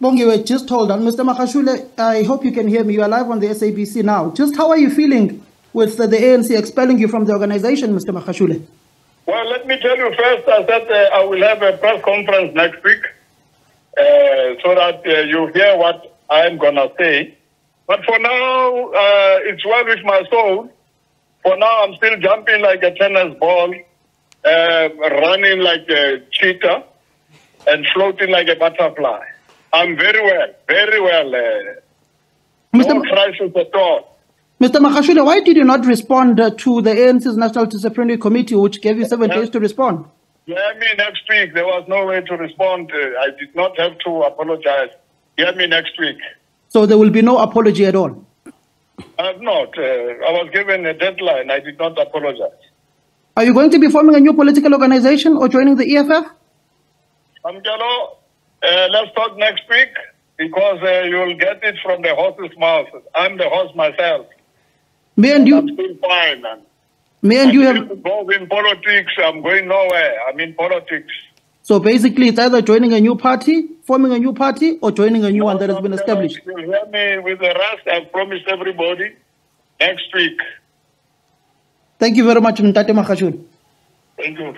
Bongi, wait, just hold on. Mr. Magashule, I hope you can hear me. You are live on the SABC now. Just how are you feeling with the, the ANC expelling you from the organization, Mr. Magashule? Well, let me tell you first, I said uh, I will have a press conference next week uh, so that uh, you hear what I'm going to say. But for now, uh, it's well with my soul. For now, I'm still jumping like a tennis ball, uh, running like a cheetah, and floating like a butterfly. I'm very well, very well. Uh, Mr. no crisis at all. Mr. Magashule, why did you not respond uh, to the ANC's National Disciplinary Committee, which gave you seven days to respond? Hear me next week. There was no way to respond. Uh, I did not have to apologize. Hear me next week. So there will be no apology at all. I have not. Uh, I was given a deadline. I did not apologize. Are you going to be forming a new political organization or joining the EFF? I'm Amjalo, uh, let's talk next week because uh, you'll get it from the horse's mouth. I'm the horse myself. Me and I'm you, still fine. And me and you I'm have. involved in politics. I'm going nowhere. I'm in politics. So basically, it's either joining a new party, forming a new party, or joining a new one that has been established. You'll hear me with the rest. I've promised everybody next week. Thank you very much, Mtate Magashule. Thank you.